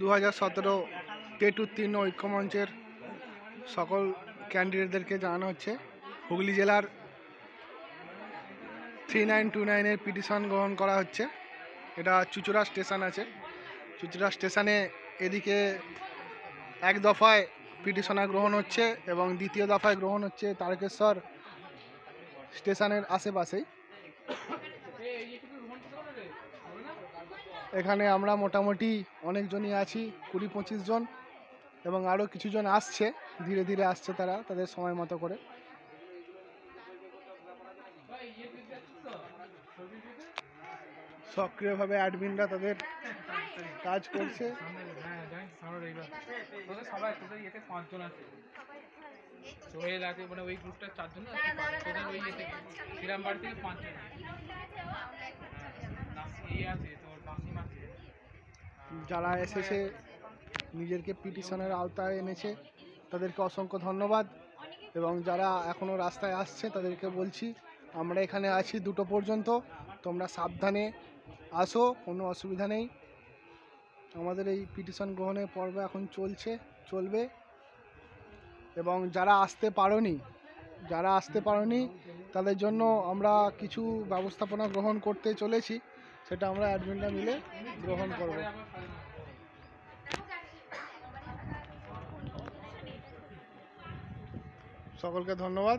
দু হাজার সতেরো টেট উত্তীর্ণ ঐক্যমঞ্চের সকল ক্যান্ডিডেটদেরকে জানানো হচ্ছে। হুগলি জেলার থ্রি নাইন টু নাইনের পিটিশন গ্রহণ করা হচ্ছে। এটা চুচুড়া স্টেশন আছে। চুচুড়া স্টেশনে এদিকে এক দফায় পিটিশনার গ্রহণ হচ্ছে এবং দ্বিতীয় দফায় গ্রহণ হচ্ছে তারকেশ্বর স্টেশনের আশেপাশেই। এখানে আমরা মোটামুটি অনেকজনই আছি কুড়ি পঁচিশ জন এবং আরও কিছুজন আসছে ধীরে ধীরে আসছে তারা তাদের সময় মতো করে। সক্রিয়ভাবে অ্যাডমিনরা তাদের কাজ করছে। সোহেল আছে মানে ওই গ্রুপটা চারজন আছে? ওই ইয়েতে বাড়ি থেকে পাঁচজন আছে নাসি ইয়ে আছে তোর নাসিম আছে যারা এসেছে, নিজেদেরকে পিটিশনের আওতায় এনেছে, তাদেরকে অসংখ্য ধন্যবাদ। এবং যারা এখনও রাস্তায় আসছে, তাদেরকে বলছি, আমরা এখানে আছি দুটো পর্যন্ত, তোমরা সাবধানে আসো, কোনো অসুবিধা নেই। আমাদের এই পিটিশন গ্রহণের পর্ব এখন চলছে, চলবে। এবং যারা আসতে পারোনি, যারা আসতে পারোনি তাদের জন্য আমরা কিছু ব্যবস্থাপনা গ্রহণ করতে চলেছি, সেটা আমরা অ্যাডমিনরা মিলে গ্রহণ করব। সকলকে ধন্যবাদ।